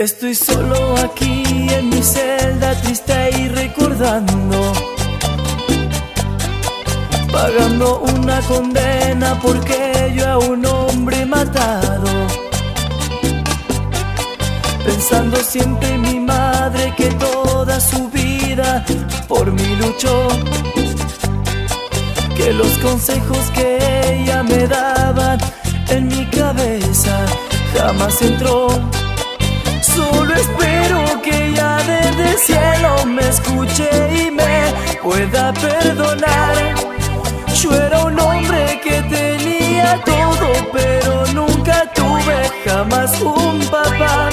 Estoy solo aquí en mi celda triste y recordando. Pagando una condena porque yo a un hombre matado. Pensando siempre en mi madre que toda su vida por mí luchó. Que los consejos que ella me mi jamás entró Solo espero que ella desde el cielo me escuche y me pueda perdonar. Yo era un hombre que tenía todo, pero nunca tuve jamás un papá.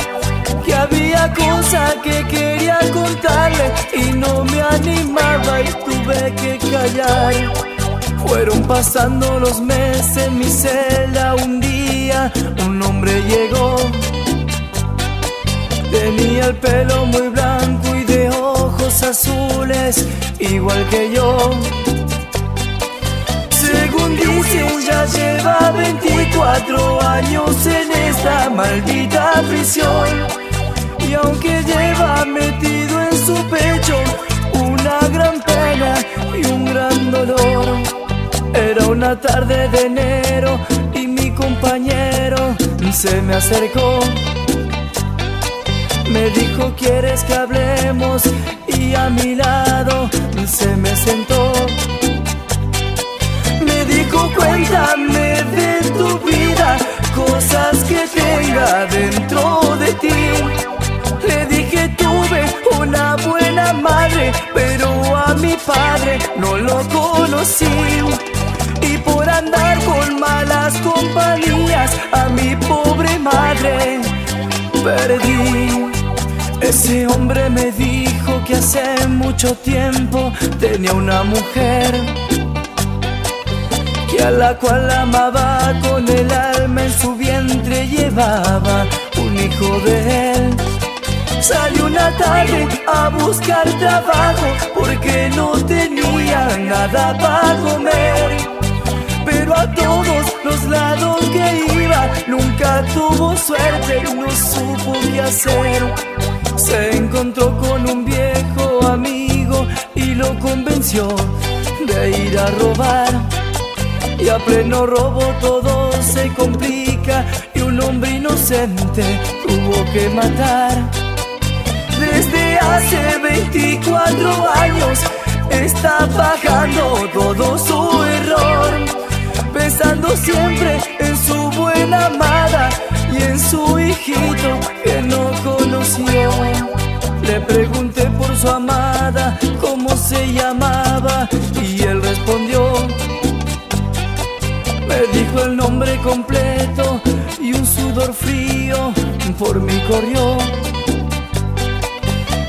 Que había cosas que quería contarle y no me animaba y tuve que callar. Fueron pasando los meses en mi celda, un día hombre llegó Tenía el pelo muy blanco y de ojos azules, igual que yo. Según dicen, ya lleva 24 años en esta maldita prisión. Y aunque lleva metido en su pecho una gran pena y un gran dolor, era una tarde de enero y mi compañero se me acercó. Me dijo, ¿quieres que hablemos? Y a mi lado se me sentó. Me dijo, cuéntame de tu vida, cosas que tenga dentro de ti. Le dije, tuve una buena madre, pero a mi padre no lo conocí. Y por andar con malas compañías, a mi pobre madre perdí. Ese hombre me dijo que hace mucho tiempo tenía una mujer que a la cual amaba con el alma en su vientre llevaba un hijo de él. Salió una tarde a buscar trabajo porque no tenía nada para comer. Pero a todos los lados que iba nunca tuvo suerte y no supo qué hacer. Se encontró con un viejo amigo y lo convenció de ir a robar. Y a pleno robo todo se complica y un hombre inocente tuvo que matar. Desde hace 24 años está pagando todo su siempre en su buena amada y en su hijito que no conoció. Le pregunté por su amada cómo se llamaba y él respondió. Me dijo el nombre completo y un sudor frío por mí corrió.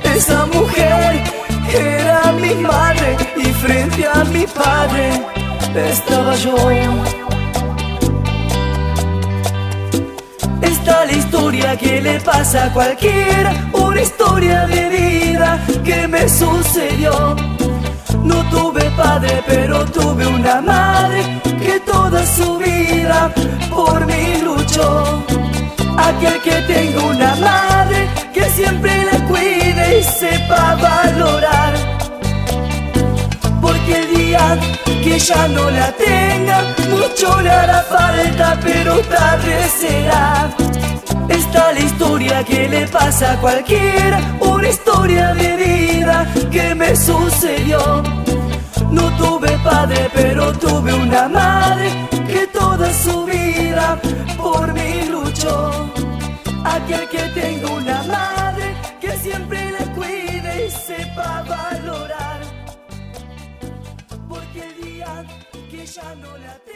Esa mujer era mi madre y frente a mi padre estaba yo. Historia que le pasa a cualquiera, una historia de vida que me sucedió. No tuve padre, pero tuve una madre que toda su vida por mí luchó. Aquel que tenga una madre que siempre la cuide y sepa valorar. Porque el día que ya no la tenga, que le pasa a cualquiera, una historia de vida que me sucedió. No tuve padre, pero tuve una madre que toda su vida por mí luchó. Aquel que tenga una madre que siempre la cuide y sepa valorar. Porque el día que ya no la